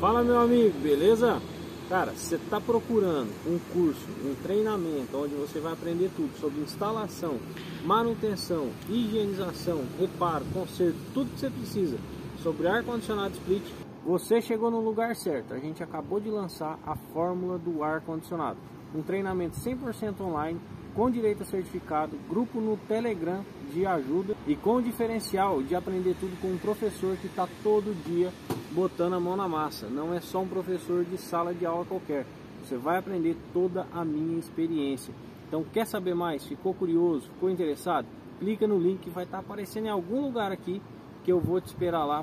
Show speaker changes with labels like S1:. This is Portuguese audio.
S1: Fala meu amigo, beleza? Cara, você está procurando um curso, um treinamento onde você vai aprender tudo sobre instalação, manutenção, higienização, reparo, conserto, tudo que você precisa sobre ar-condicionado split, você chegou no lugar certo. A gente acabou de lançar a fórmula do ar-condicionado. Um treinamento 100% online, com direito a certificado, grupo no Telegram de ajuda e com o diferencial de aprender tudo com um professor que está todo dia botando a mão na massa. Não é só um professor de sala de aula qualquer. Você vai aprender toda a minha experiência. Então, quer saber mais? Ficou curioso? Ficou interessado? Clica no link que vai estar aparecendo em algum lugar aqui que eu vou te esperar lá